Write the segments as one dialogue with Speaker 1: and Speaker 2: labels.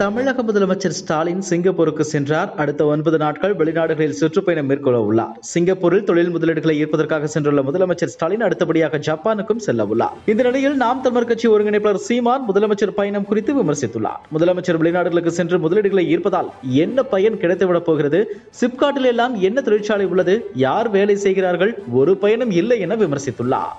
Speaker 1: தமிழக முதலமைச்சர் ஸ்டாலின் சிங்கப்பூருக்கு சென்றார். அடுத்த ஒன்பது நாட்கள் வெளிநாடுகளில் சுற்றுப்பயணம் மேற்கொள்ள உள்ளார் சிங்கப்பூரில் தொழில் முதலீடுகளை ஈர்ப்பதற்காக சென்றுள்ள முதலமைச்சர் ஸ்டாலின் அடுத்தபடியாக ஜப்பானுக்கும் செல்ல உள்ளார் இந்த நிலையில் நாம் தமிழர் கட்சி ஒருங்கிணைப்பாளர் சீமான் முதலமைச்சர் பயணம் குறித்து விமர்சித்துள்ளார். முதலமைச்சர் வெளிநாடுகளுக்கு சென்று முதலீடுகளை ஈர்ப்பதால் என்ன பயன் கிடைத்துவிடப் போகிறது? சிப்காட்டில் எல்லாம் என்ன தொழிற்சாலை உள்ளது? யார் வேலை செய்கிறார்கள்? ஒரு பயனும் இல்லை என விமர்சித்துள்ளார்.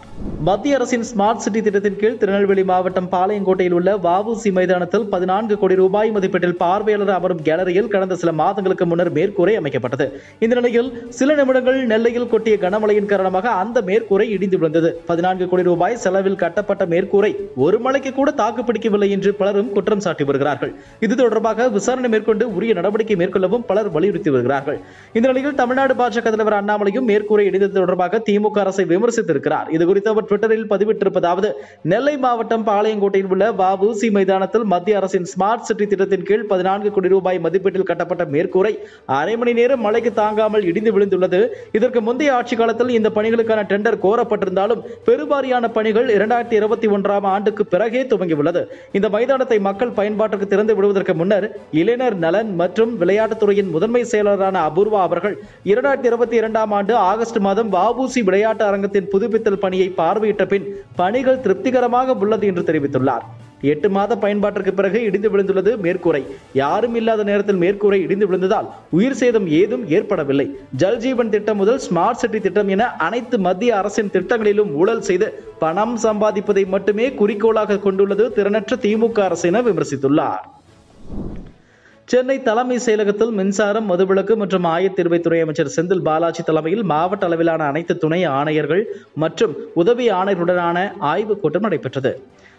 Speaker 1: மத்திய அரசின் ஸ்மார்ட் சிட்டி திட்டத்தின் கீழ் திருநெல்வேலி மாவட்டம் பாளையங்கோட்டையில் உள்ள வஉசி மைதானத்தில் பதினான்கு கோடி ரூபாய் மதிப்பீட்டில் பார்வையாளர் அமரும் கேலரியில் கடந்த சில மாதங்களுக்கு முன்னர் மேற்கூரை அமைக்கப்பட்டது. இந்த நிலையில் சில நிமிடங்கள் நெல்லையில் கொட்டிய கனமழையின் காரணமாக அந்த மேற்கூரை இடிந்து விழுந்தது. பதினான்கு கோடி ரூபாய் செலவில் கட்டப்பட்ட மேற்கூரை ஒரு மலைக்கு கூட தாக்கு பிடிக்கவில்லை என்று பலரும் குற்றம் சாட்டி வருகிறார்கள். இது தொடர்பாக விசாரணை மேற்கொண்டு உரிய நடவடிக்கை மேற்கொள்ளவும் பலர் வலியுறுத்தி வருகிறார்கள். இந்த நிலையில் தமிழ்நாடு பாஜக தலைவர் அண்ணாமலையும் மேற்கூரை இடிந்தது தொடர்பாக திமுக அரசை விமர்சித்திருக்கிறார். இது குறித்து அவர் ட்விட்டரில் பதிவிட்டிருப்பதாவது நெல்லை மாவட்டம் பாளையங்கோட்டையில் உள்ள வஉசி மைதானத்தில் மத்திய அரசின் ஸ்மார்ட் சிட்டி திட்டத்தின் கீழ் பதினான்கு கோடி ரூபாய் மதிப்பீட்டில் கட்டப்பட்ட மேற்கூரை அரை மணி நேரம் மழைக்கு தாங்காமல் இடிந்து விழுந்துள்ளது. இதற்கு முந்தைய ஆட்சி காலத்தில் இந்த பணிகளுக்கான டெண்டர் கோரப்பட்டிருந்தாலும் பெருவாரியான பணிகள் இரண்டாயிரத்தி இருபத்தி ஒன்றாம் ஆண்டுக்கு பிறகே துவங்கியுள்ளது. இந்த மைதானத்தை மக்கள் பயன்பாட்டிற்கு திறந்து விடுவதற்கு முன்னர் இளைஞர் நலன் மற்றும் விளையாட்டுத்துறையின் முதன்மை செயலரான அபூர்வா அவர்கள் இரண்டாயிரத்தி இருபத்தி இரண்டாம் ஆண்டு ஆகஸ்ட் மாதம் வஉசி விளையாட்டு அரங்கத்தின் புதுப்பித்தல் பணியை பார்வையிட்ட பின் பணிகள் திருப்திகரமாக உள்ளது என்று தெரிவித்துள்ளார். எட்டு மாத பயன்பாட்டிற்கு பிறகு இடிந்து விழுந்துள்ளது மேற்கூரை. யாரும் இல்லாத நேரத்தில் மேற்கூரை இடிந்து விழுந்ததால் உயிர் சேதம் ஏதும் ஏற்படவில்லை. ஜல்ஜீவன் திட்டம் முதல் ஸ்மார்ட் சிட்டி திட்டம் என அனைத்து மத்திய அரசின் திட்டங்களிலும் ஊழல் செய்து பணம் சம்பாதிப்பதை மட்டுமே குறிக்கோளாக கொண்டுள்ளது திறனற்ற திமுக அரசு என விமர்சித்துள்ளார். சென்னை தலைமை செயலகத்தில் மின்சாரம் மதுவிலக்கு மற்றும் ஆயத்தீர்வைத்துறை அமைச்சர் செந்தில் பாலாஜி தலைமையில் மாவட்ட அளவிலான அனைத்து துணை ஆணையர்கள் மற்றும் உதவி ஆணையருடனான ஆய்வுக் கூட்டம் நடைபெற்றது.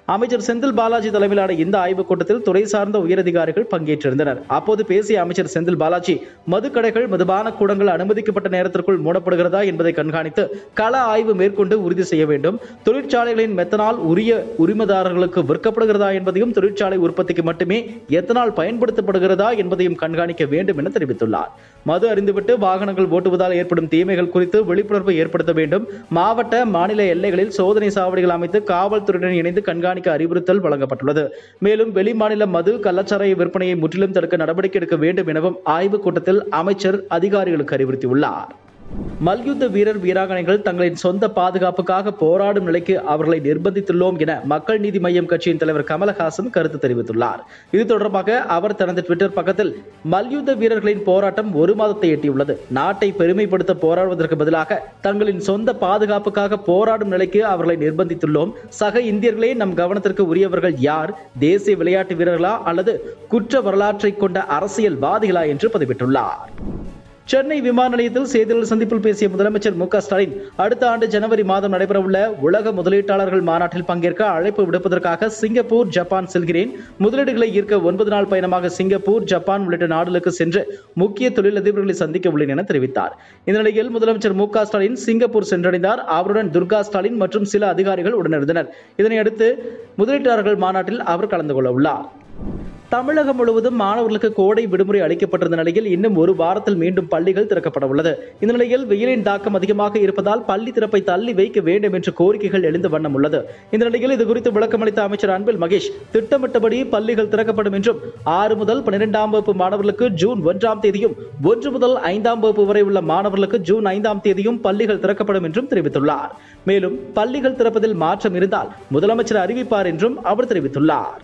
Speaker 1: அமைச்சர் செந்தில் பாலாஜி தலைமையிலான இந்த ஆய்வுக் கூட்டத்தில் துறை சார்ந்த உயரதிகாரிகள் பங்கேற்றிருந்தனர். அப்போது பேசிய அமைச்சர் செந்தில் பாலாஜி மதுக்கடைகள் மதுபான கூடங்கள் அனுமதிக்கப்பட்ட நேரத்திற்குள் மூடப்படுகிறதா என்பதை கண்காணித்து கள ஆய்வு மேற்கொண்டு உறுதி செய்ய வேண்டும். தொழிற்சாலைகளின் மெத்தனால் உரிய உரிமதாரர்களுக்கு விற்கப்படுகிறதா என்பதையும் தொழிற்சாலை உற்பத்திக்கு மட்டுமே எத்தனால் பயன்படுத்தப்படுகிறதா என்பதையும் கண்காணிக்க வேண்டும் என தெரிவித்துள்ளார். மது அறிந்துவிட்டு வாகனங்கள் ஓட்டுவதால் ஏற்படும் தீமைகள் குறித்து விழிப்புணர்வு ஏற்படுத்த வேண்டும். மாவட்ட மாநில எல்லைகளில் சோதனை சாவடிகள் அமைத்து காவல்துறையுடன் இணைந்து கண்காணிக்க அறிவுறுத்தல் வழங்கப்பட்டுள்ளது. மேலும் வெளிமாநில மது கள்ளச்சாராய விற்பனையை முற்றிலும் தடுக்க நடவடிக்கை எடுக்க வேண்டும் எனவும் ஆய்வுக் கூட்டத்தில் அமைச்சர் அதிகாரிகளுக்கு அறிவுறுத்தியுள்ளார். மல்யுத்த வீரர் வீராங்கனைகள் தங்களின் சொந்த பாதுகாப்புக்காக போராடும் நிலைக்கு அவர்களை நிர்பந்தித்துள்ளோம் என மக்கள் நீதி மய்யம் கட்சியின் தலைவர் கமலஹாசன் கருத்து தெரிவித்துள்ளார். இது தொடர்பாக அவர் தனது ட்விட்டர் பக்கத்தில் மல்யுத்த வீரர்களின் போராட்டம் ஒரு மாதத்தை எட்டியுள்ளது. நாட்டை பெருமைப்படுத்த போராடுவதற்கு பதிலாக தங்களின் சொந்த பாதுகாப்புக்காக போராடும் நிலைக்கு அவர்களை நிர்பந்தித்துள்ளோம். சக இந்தியர்களே நம் கவனத்திற்கு உரியவர்கள் யார்? தேசிய விளையாட்டு வீரர்களா அல்லது குற்ற வரலாற்றை கொண்ட அரசியல்வாதிகளா? என்று பதிவிட்டுள்ளார். சென்னை விமான நிலையத்தில் செய்தியாளர் சந்திப்பில் பேசிய முதலமைச்சர் மு ஸ்டாலின் அடுத்த ஆண்டு ஜனவரி மாதம் நடைபெறவுள்ள உலக முதலீட்டாளர்கள் மாநாட்டில் பங்கேற்க அழைப்பு விடுப்பதற்காக சிங்கப்பூர் ஜப்பான் செல்கிறேன். முதலீடுகளை ஈர்க்க ஒன்பது நாள் பயணமாக சிங்கப்பூர் ஜப்பான் உள்ளிட்ட நாடுகளுக்கு சென்று முக்கிய தொழிலதிபர்களை சந்திக்க உள்ளேன் என தெரிவித்தார். இந்த நிலையில் முதலமைச்சர் மு ஸ்டாலின் சிங்கப்பூர் சென்றடைந்தார். அவருடன் துர்கா ஸ்டாலின் மற்றும் சில அதிகாரிகள் உடனிருந்தனர். இதனையடுத்து முதலீட்டாளர்கள் மாநாட்டில் அவர் கலந்து கொள்ள உள்ளார். தமிழகம் முழுவதும் மாணவர்களுக்கு கோடை விடுமுறை அளிக்கப்பட்டிருந்த நிலையில் இன்னும் ஒரு வாரத்தில் மீண்டும் பள்ளிகள் திறக்கப்பட உள்ளது. இந்த நிலையில் வெயிலின் தாக்கம் அதிகமாக இருப்பதால் பள்ளி திறப்பை தள்ளி வைக்க வேண்டும் என்ற கோரிக்கைகள் எழுந்த வண்ணம் உள்ளது. இந்த நிலையில் இதுகுறித்து விளக்கமளித்த அமைச்சர் அன்பில் மகேஷ் திட்டமிட்டபடி பள்ளிகள் திறக்கப்படும் என்றும் ஆறு முதல் பன்னிரெண்டாம் வகுப்பு மாணவர்களுக்கு ஜூன் ஒன்றாம் தேதியும் ஒன்று முதல் ஐந்தாம் வகுப்பு வரை உள்ள மாணவர்களுக்கு ஜூன் ஐந்தாம் தேதியும் பள்ளிகள் திறக்கப்படும் என்றும் தெரிவித்துள்ளார். மேலும் பள்ளிகள் திறப்பதில் மாற்றம் இருந்தால் முதலமைச்சர் அறிவிப்பார் என்றும் அவர் தெரிவித்துள்ளார்.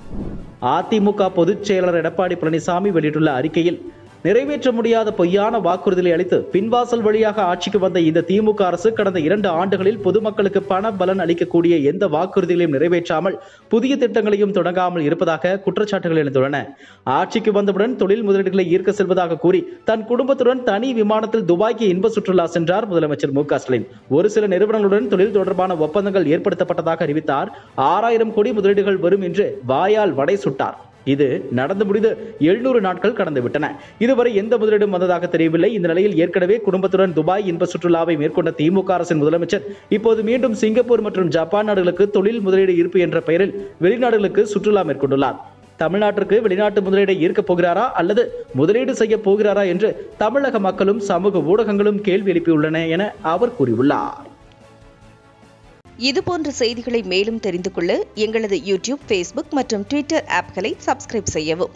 Speaker 1: அதிமுக பொதுச் செயலர் எடப்பாடி பழனிசாமி வெளியிட்டுள்ள அறிக்கையில் நிறைவேற்ற முடியாத பொய்யான வாக்குறுதிகளை அளித்து பின்வாசல் வழியாக ஆட்சிக்கு வந்த இந்த திமுக அரசு கடந்த இரண்டு ஆண்டுகளில் பொதுமக்களுக்கு பண பலன் அளிக்கக்கூடிய எந்த வாக்குறுதிகளையும் நிறைவேற்றாமல் புதிய திட்டங்களையும் தொடங்காமல் இருப்பதாக குற்றச்சாட்டுகள் எழுந்துள்ளன. ஆட்சிக்கு வந்தவுடன் தொழில் முதலீடுகளை ஈர்க்க செல்வதாக கூறி தன் குடும்பத்துடன் தனி விமானத்தில் துபாய்க்கு இன்ப சுற்றுலா சென்றார் முதலமைச்சர் மு ஸ்டாலின். ஒரு சில நிறுவனங்களுடன் தொழில் தொடர்பான ஒப்பந்தங்கள் ஏற்படுத்தப்பட்டதாக அறிவித்தார். ஆறாயிரம் கோடி முதலீடுகள் வரும் என்று வாயால் வடை சுட்டார். இது நடந்து முடிந்து எழுநூறு நாட்கள் கடந்து விட்டன. இதுவரை எந்த முதலீடும் வந்ததாக தெரியவில்லை. இந்த நிலையில் ஏற்கனவே குடும்பத்துடன் துபாய் இன்ப சுற்றுலாவை மேற்கொண்ட திமுக அரசின் முதலமைச்சர் இப்போது மீண்டும் சிங்கப்பூர் மற்றும் ஜப்பான் நாடுகளுக்கு தொழில் முதலீடு ஈர்ப்பு என்ற பெயரில் வெளிநாடுகளுக்கு சுற்றுலா மேற்கொண்டுள்ளார். தமிழ்நாட்டிற்கு வெளிநாட்டு முதலீடை ஈர்க்கப் போகிறாரா அல்லது முதலீடு செய்ய போகிறாரா என்று தமிழக மக்களும் சமூக ஊடகங்களும் கேள்வி எழுப்பியுள்ளன என அவர் கூறியுள்ளார்.
Speaker 2: இதுபோன்ற செய்திகளை மேலும் தெரிந்து கொள்ள எங்களது யூடியூப் ஃபேஸ்புக் மற்றும் ட்விட்டர் ஆப்களை சப்ஸ்கிரைப் செய்யவும்.